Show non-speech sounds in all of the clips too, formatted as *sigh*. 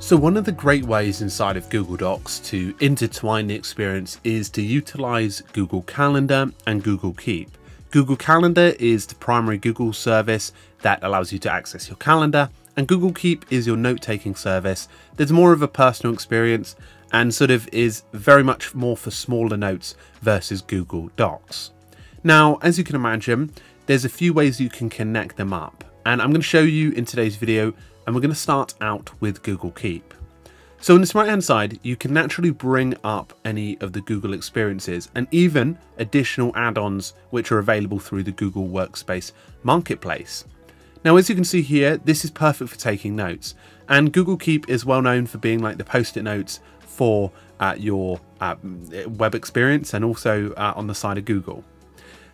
So one of the great ways inside of Google Docs to intertwine the experience is to utilize Google Calendar and Google Keep. Google Calendar is the primary Google service that allows you to access your calendar and Google Keep is your note-taking service. There's more of a personal experience and sort of is very much more for smaller notes versus Google Docs. Now, as you can imagine, there's a few ways you can connect them up and I'm going to show you in today's video and we're going to start out with Google Keep. So on this right hand side, you can naturally bring up any of the Google experiences and even additional add-ons which are available through the Google Workspace Marketplace. Now, as you can see here, this is perfect for taking notes and Google Keep is well known for being like the post-it notes for uh, your uh, web experience and also uh, on the side of Google.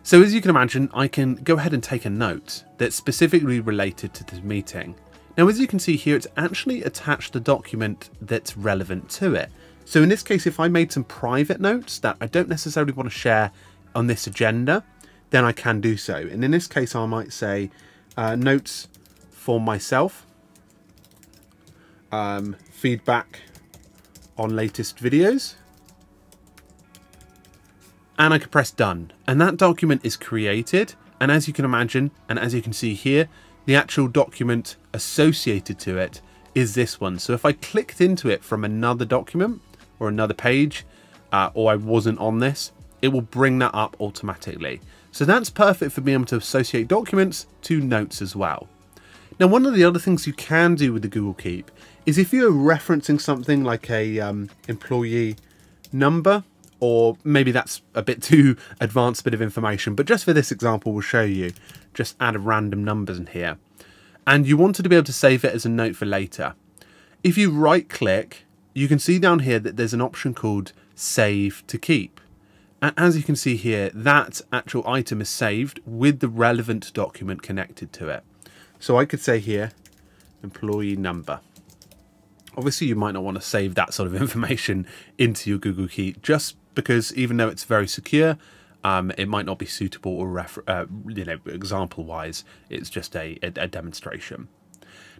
So as you can imagine, I can go ahead and take a note that's specifically related to this meeting. Now, as you can see here, it's actually attached the document that's relevant to it. So in this case, if I made some private notes that I don't necessarily want to share on this agenda, then I can do so. And in this case, I might say uh, notes for myself, um, feedback on latest videos, and I can press done. And that document is created. And as you can imagine, and as you can see here, the actual document associated to it is this one. So if I clicked into it from another document or another page, uh, or I wasn't on this, it will bring that up automatically. So that's perfect for being able to associate documents to notes as well. Now, one of the other things you can do with the Google Keep is if you're referencing something like a um, employee number or maybe that's a bit too *laughs* advanced bit of information, but just for this example, we'll show you, just add a random numbers in here. And you wanted to be able to save it as a note for later. If you right click, you can see down here that there's an option called save to keep. And as you can see here, that actual item is saved with the relevant document connected to it. So I could say here, employee number. Obviously, you might not want to save that sort of *laughs* information into your Google Keep just because even though it's very secure, um, it might not be suitable or uh, you know example wise. It's just a, a, a demonstration.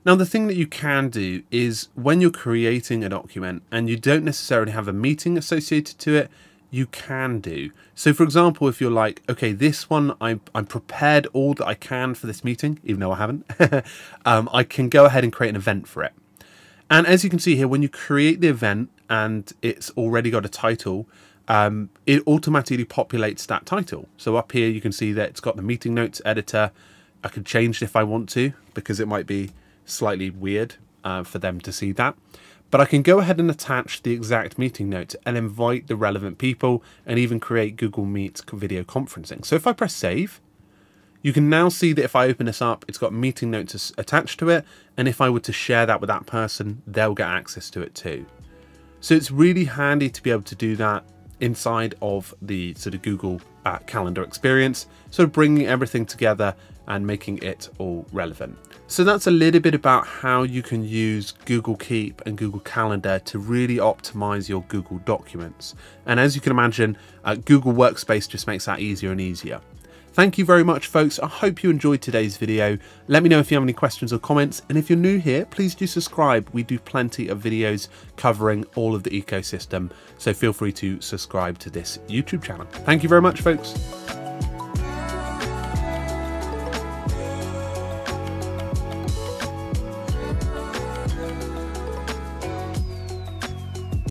Now, the thing that you can do is when you're creating a document and you don't necessarily have a meeting associated to it, you can do. So, for example, if you're like, okay, this one, I'm, I'm prepared all that I can for this meeting, even though I haven't, *laughs* um, I can go ahead and create an event for it. And as you can see here, when you create the event and it's already got a title, um, it automatically populates that title. So up here you can see that it's got the meeting notes editor. I can change it if I want to because it might be slightly weird uh, for them to see that. But I can go ahead and attach the exact meeting notes and invite the relevant people and even create Google Meet video conferencing. So if I press save, you can now see that if I open this up, it's got meeting notes attached to it. And if I were to share that with that person, they'll get access to it too. So it's really handy to be able to do that inside of the sort of Google uh, Calendar experience, sort of bringing everything together and making it all relevant. So that's a little bit about how you can use Google Keep and Google Calendar to really optimize your Google documents. And as you can imagine, uh, Google Workspace just makes that easier and easier. Thank you very much, folks. I hope you enjoyed today's video. Let me know if you have any questions or comments. And if you're new here, please do subscribe. We do plenty of videos covering all of the ecosystem. So feel free to subscribe to this YouTube channel. Thank you very much, folks.